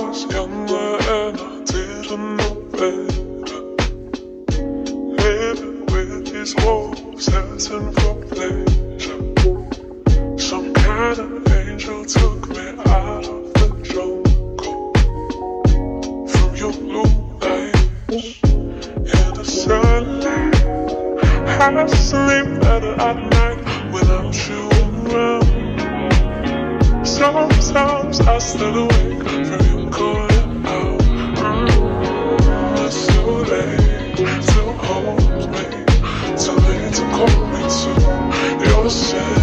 Younger and I didn't know better. Living with these wolves, asking for pleasure. Some kind of angel took me out of the jungle. From your blue eyes in the sunlight. I sleep better at night Sometimes I still awake from you calling out. Mm, it's too late to hold me, too late to call me to. You're saying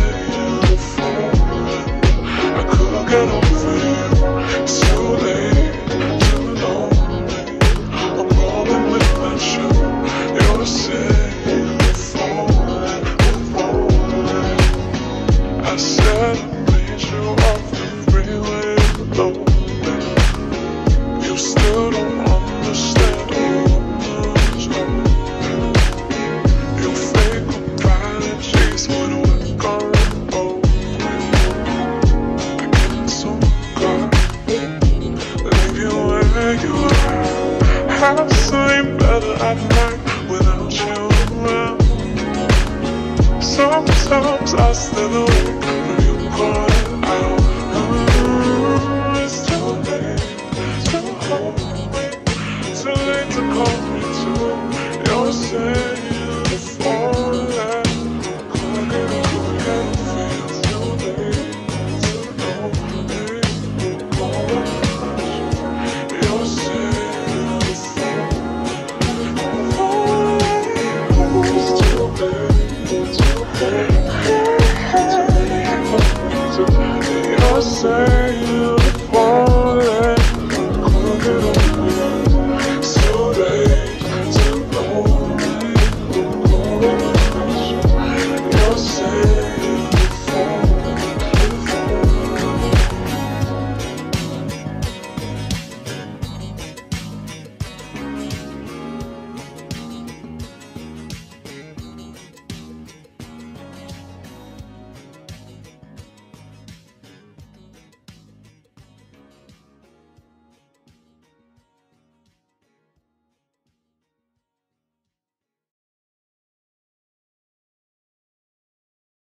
say